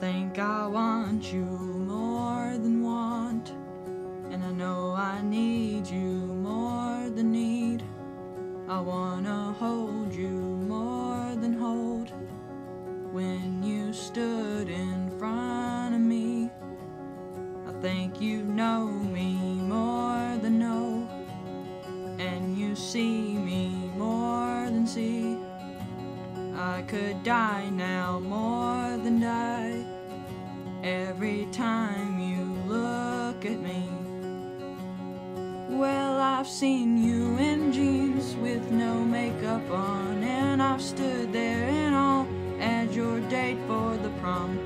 think I want you more than want, and I know I need you more than need. I wanna hold you more than hold. When you stood in front of me, I think you know me more than know, and you see me I could die now more than die every time you look at me. Well, I've seen you in jeans with no makeup on, and I've stood there in all as your date for the prom.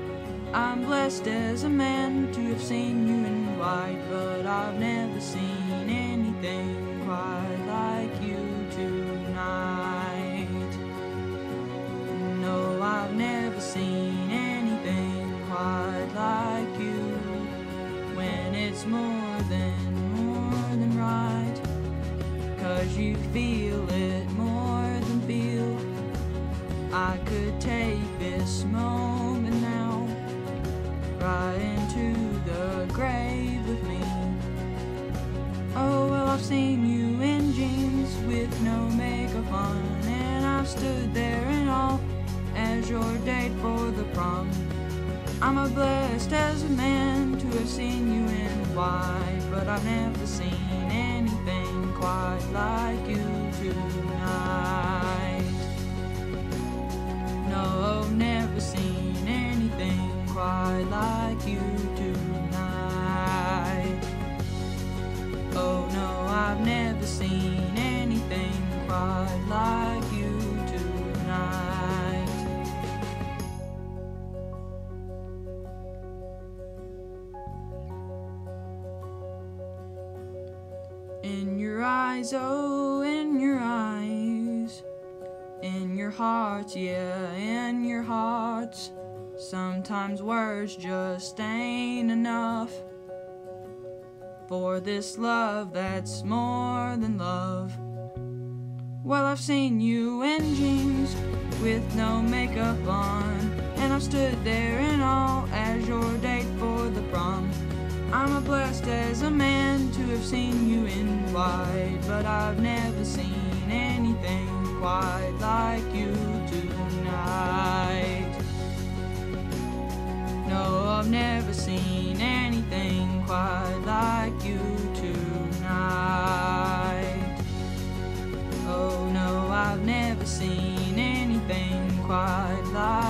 I'm blessed as a man to have seen you in white, but I've never seen anything you feel it more than feel. I could take this moment now, right into the grave with me. Oh, well, I've seen you in jeans with no makeup on, and I've stood there in all as your date for the prom. I'm a blessed as a man to have seen you in white, but I've never seen anything quite like you tonight. No, never seen anything quite like you tonight. Oh no, I've never seen anything quite like you tonight. In your eyes, oh, in your eyes. In your heart, yeah, in your heart. Sometimes words just ain't enough for this love that's more than love. Well, I've seen you in jeans with no makeup on, and I've stood there in all as your date for the prom. I'm a blessed as a man seen you in white, but I've never seen anything quite like you tonight. No, I've never seen anything quite like you tonight. Oh no, I've never seen anything quite like